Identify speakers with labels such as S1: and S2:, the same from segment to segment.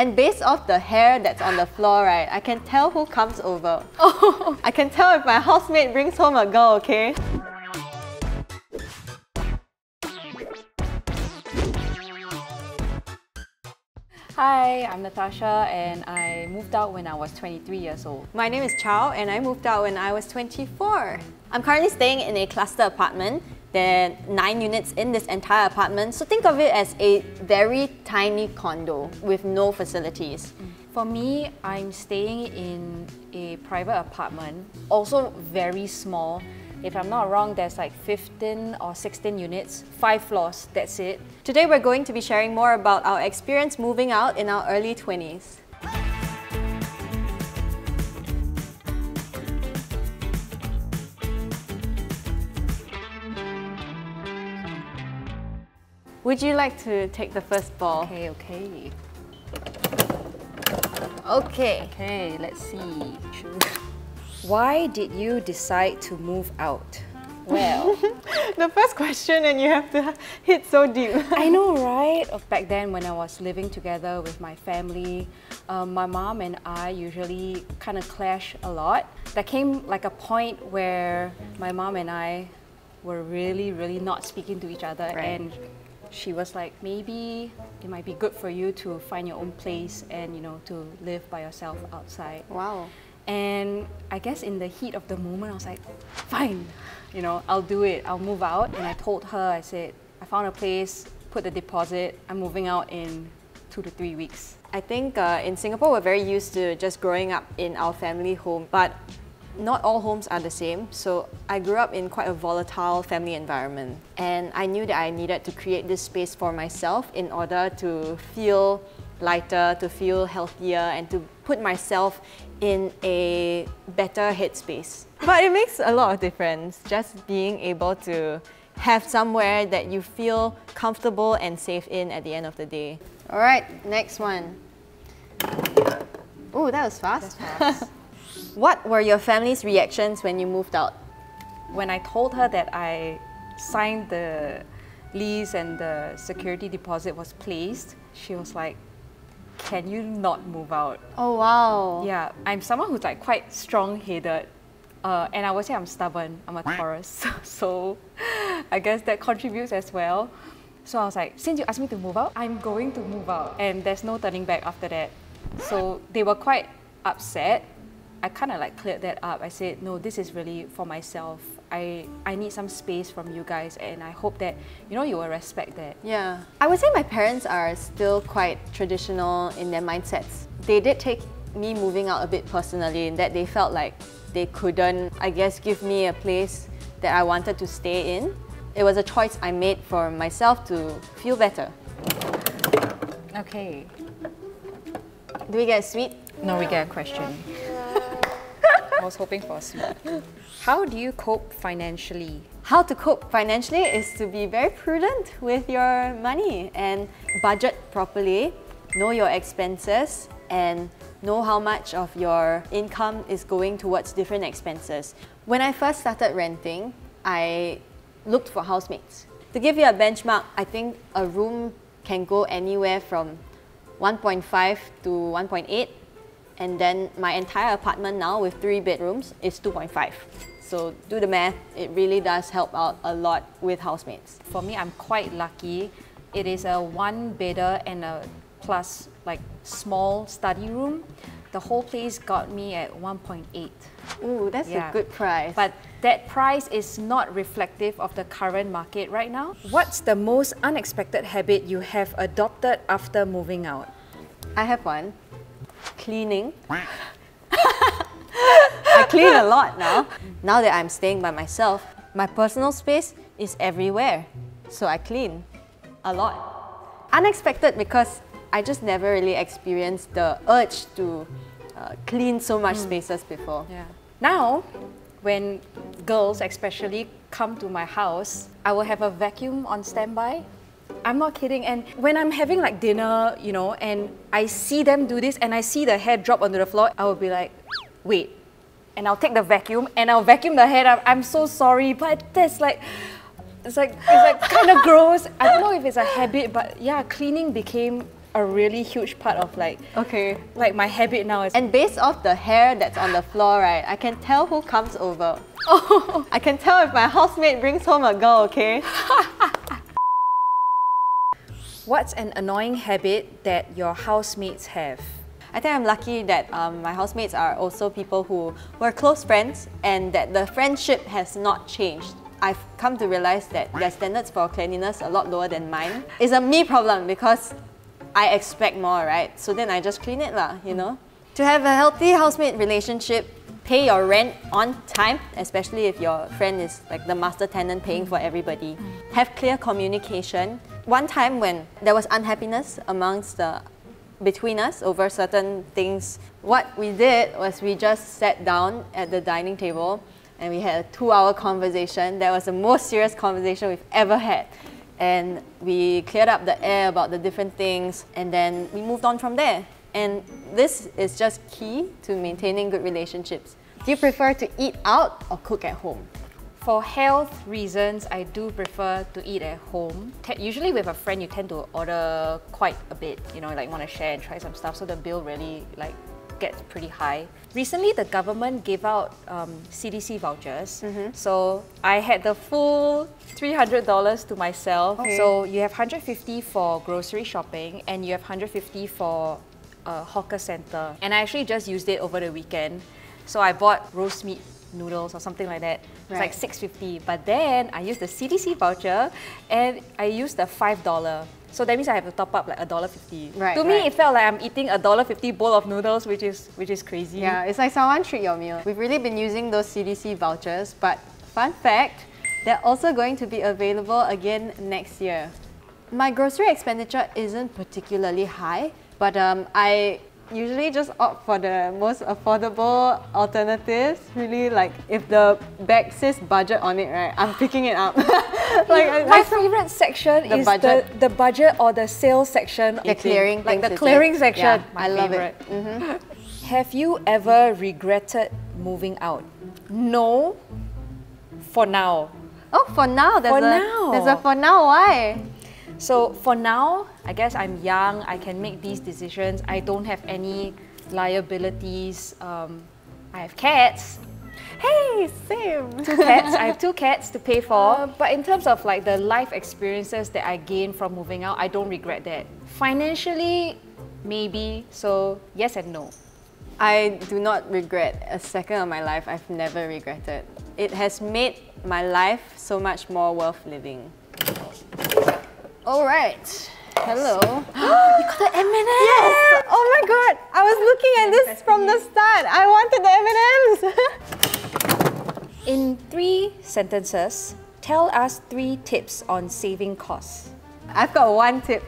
S1: And based off the hair that's on the floor, right, I can tell who comes over. Oh, I can tell if my housemate brings home a girl, okay?
S2: Hi, I'm Natasha and I moved out when I was 23 years old. My name is Chow and I moved out
S1: when I was 24. I'm currently staying in a cluster apartment there are nine units in this entire apartment, so think of it as a very tiny condo with no
S2: facilities. For me, I'm staying in a private apartment, also very small. If I'm not wrong, there's like 15 or 16 units, 5 floors, that's it. Today we're going to be sharing more about our experience moving out in our early
S1: 20s. Would you like to take the first ball? Okay, okay.
S2: Okay. Okay, let's see. Why did you decide to move out? Well, the first question and you have to hit so deep. I know, right? Back then when I was living together with my family, um, my mom and I usually kind of clash a lot. There came like a point where my mom and I were really, really not speaking to each other right. and she was like, maybe it might be good for you to find your own place and you know to live by yourself outside. Wow. And I guess in the heat of the moment, I was like, fine, you know, I'll do it. I'll move out. And I told her, I said, I found a place, put the deposit. I'm moving out in two to three weeks. I
S1: think uh, in Singapore, we're very used to just growing up in our family home, but not all homes are the same, so I grew up in quite a volatile family environment. And I knew that I needed to create this space for myself in order to feel lighter, to feel healthier, and to put myself in a better headspace. But it makes a lot of difference just being able to have somewhere that you feel comfortable and safe in at the end of the day. All right, next one. Oh, that was fast. What were your family's
S2: reactions when you moved out? When I told her that I signed the lease and the security deposit was placed, she was like, can you not move out? Oh, wow. Yeah, I'm someone who's like quite strong-headed. Uh, and I would say I'm stubborn. I'm a Taurus. so I guess that contributes as well. So I was like, since you asked me to move out, I'm going to move out. And there's no turning back after that. So they were quite upset I kind of like cleared that up. I said, no, this is really for myself. I, I need some space from you guys and I hope that, you know, you will respect that.
S1: Yeah. I would say my parents are still quite traditional in their mindsets. They did take me moving out a bit personally in that they felt like they couldn't, I guess, give me a place that I wanted to stay in. It was a choice I made for myself to feel better.
S2: Okay. Do we get a sweet? No, we get a question. I was hoping for a How do you cope financially? How to cope financially is to be very
S1: prudent with your money and budget properly, know your expenses, and know how much of your income is going towards different expenses. When I first started renting, I looked for housemates. To give you a benchmark, I think a room can go anywhere from 1.5 to 1.8 and then my entire apartment now with three bedrooms is 2.5.
S2: So do the math, it really does help out a lot with housemates. For me, I'm quite lucky. It is a one bedder and a plus like small study room. The whole place got me at 1.8. Ooh, that's yeah. a good price. But that price is not reflective of the current market right now. What's the most unexpected habit you have adopted after moving out? I have one cleaning. I clean a lot
S1: now. Now that I'm staying by myself, my personal space is everywhere. So I clean a lot. Unexpected because I just never really experienced
S2: the urge to uh, clean so much mm. spaces before. Yeah. Now, when girls especially come to my house, I will have a vacuum on standby I'm not kidding. And when I'm having like dinner, you know, and I see them do this and I see the hair drop onto the floor, I will be like, wait. And I'll take the vacuum and I'll vacuum the hair. I'm, I'm so sorry, but that's like, it's like, it's like kind of gross. I don't know if it's a habit, but yeah, cleaning became a really huge part of like
S1: okay like my habit now is and based off the hair that's on the floor right i can tell who comes over
S2: oh i can tell if my housemate brings home a girl okay What's an annoying habit that your housemates have?
S1: I think I'm lucky that um, my housemates are also people who were close friends and that the friendship has not changed. I've come to realize that their standards for cleanliness are a lot lower than mine. It's a me problem because I expect more, right? So then I just clean it lah, you know? To have a healthy housemate relationship, pay your rent on time, especially if your friend is like the master tenant paying for everybody. Have clear communication one time when there was unhappiness amongst the between us over certain things, what we did was we just sat down at the dining table and we had a two hour conversation. That was the most serious conversation we've ever had. And we cleared up the air about the different things and then we moved on from there. And this is just key to maintaining good relationships. Do you prefer to eat out or cook at home?
S2: for health reasons, I do prefer to eat at home. Te usually with a friend, you tend to order quite a bit, you know, like want to share and try some stuff, so the bill really like gets pretty high. Recently, the government gave out um, CDC vouchers, mm -hmm. so I had the full three hundred dollars to myself. Okay. So you have hundred fifty for grocery shopping, and you have hundred fifty for a uh, hawker center. And I actually just used it over the weekend. So I bought roast meat noodles or something like that. It's right. like six fifty. But then I used the CDC voucher and I used the five dollar. So that means I have to top up like a dollar fifty. Right. To me, right. it felt like I'm eating a dollar fifty bowl of noodles, which is which is crazy. Yeah, it's
S1: like someone treat your meal. We've really been using those CDC vouchers, but fun fact, they're also going to be available again next year. My grocery expenditure isn't particularly high, but um, I usually just opt for the most affordable alternatives. Really, like if the bag says budget on it, right, I'm picking it up.
S2: like my favorite section the is budget. the the budget or the sales section. The clearing, like the clearing it. section. Yeah, I love it. Mm -hmm. Have you ever regretted moving out? No. For now. Oh, for now. There's for a, now. There's a for now. Why? So for now, I guess I'm young, I can make these decisions, I don't have any liabilities. Um, I have cats. Hey,
S1: same. Two cats. I have
S2: two cats to pay for. Uh, but in terms of like the life experiences that I gain from moving out, I don't regret that. Financially, maybe. So yes and no.
S1: I do not regret a second of my life. I've never regretted. It has made my life so much more worth living. All right. Hello. you got the M&Ms. Yes. Oh my
S2: god. I was looking at this from the start. I wanted the M&Ms. In three sentences, tell us three tips on saving costs. I've got one tip.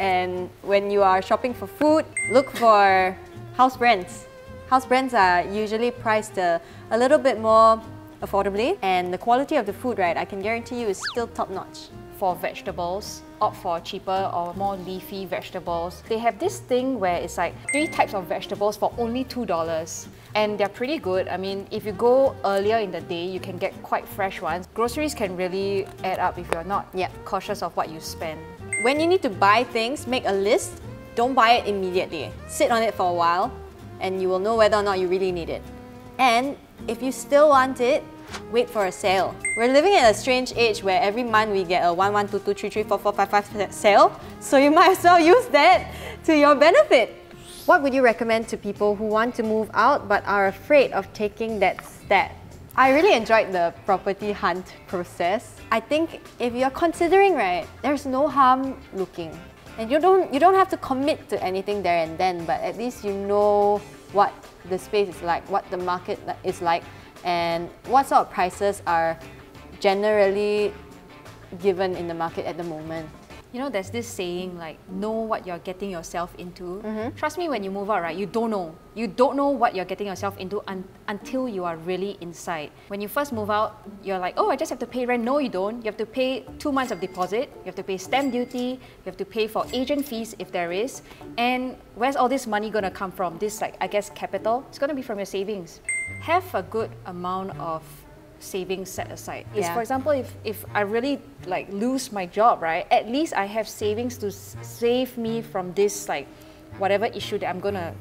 S2: And when you are shopping for food, look
S1: for house brands. House brands are usually priced a, uh, a little bit more
S2: affordably and the quality of the food, right, I can guarantee you is still top notch for vegetables, opt for cheaper or more leafy vegetables. They have this thing where it's like three types of vegetables for only $2. And they're pretty good. I mean, if you go earlier in the day, you can get quite fresh ones. Groceries can really add up if you're not yep. cautious of what you spend. When you need to buy things, make a list. Don't buy it immediately. Sit
S1: on it for a while and you will know whether or not you really need it. And if you still want it, wait for a sale. We're living in a strange age where every month we get a 1122334455 sale, so you might as well use that to your benefit. What would you recommend to people who want to move out but are afraid of taking that step? I really enjoyed the property hunt process. I think if you're considering right, there's no harm looking. And you don't you don't have to commit to anything there and then, but at least you know what the space is like, what the market is like, and what sort of prices are generally given in the market at the
S2: moment you know, there's this saying like, know what you're getting yourself into. Mm-hmm. Trust me, when you move out, right, you don't know. You don't know what you're getting yourself into un- until you are really inside. When you first move out, you're like, oh, I just have to pay rent. No, you don't. You have to pay two months of deposit. You have to pay stamp duty. You have to pay for agent fees if there is. And where's all this money gonna come from? This, like, I guess, capital. It's gonna be from your savings. Have a good amount of savings set aside. Yeah. Is for example, if, if I really like lose my job, right? At least I have savings to save me from this like whatever issue that I'm gonna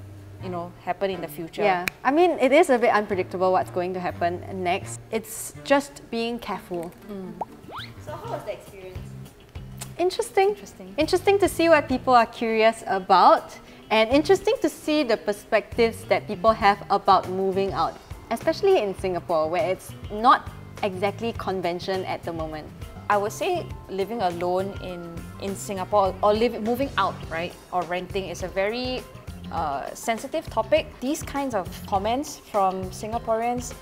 S2: you know happen in the future. Yeah,
S1: I mean it is a bit unpredictable what's going to happen next. It's just being careful. Mm.
S2: So how was the experience?
S1: Interesting. Interesting. Interesting to see what people are curious about and interesting to see the perspectives that people have about moving out especially in Singapore where
S2: it's not exactly convention at the moment? I would say living alone in, in Singapore or live, moving out, right, or renting is a very uh, sensitive topic. These kinds of comments from Singaporeans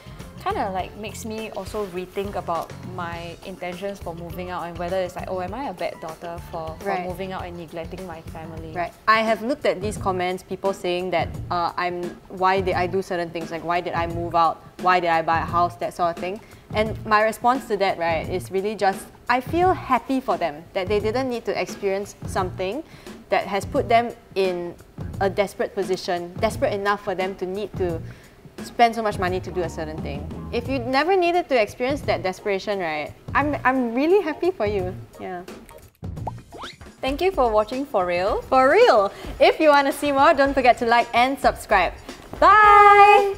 S2: kind of like makes me also rethink about my intentions for moving out and whether it's like, oh, am I a bad daughter for, for right. moving out and neglecting my family? Right.
S1: I have looked at these comments, people saying that uh, I'm why did I do certain things, like why did I move out, why did I buy a house, that sort of thing. And my response to that, right, is really just I feel happy for them that they didn't need to experience something that has put them in a desperate position, desperate enough for them to need to spend so much money to do a certain thing. If you never needed to experience that desperation, right, I'm, I'm really happy for you. Yeah. Thank you for watching For Real. For Real! If you want to see more, don't forget to like and subscribe. Bye!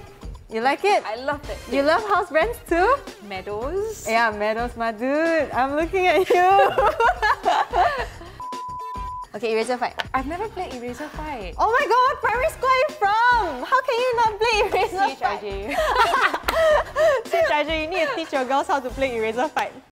S1: You like it? I love it. You love house brands too?
S2: Meadows.
S1: Yeah, Meadows, my dude. I'm looking at you. Okay, Eraser Fight. I've never played Eraser Fight. Oh my god, primary school are you from? How can you not play Eraser teach Fight? Teach RJ. teach RJ, you need to teach your girls how to play Eraser Fight.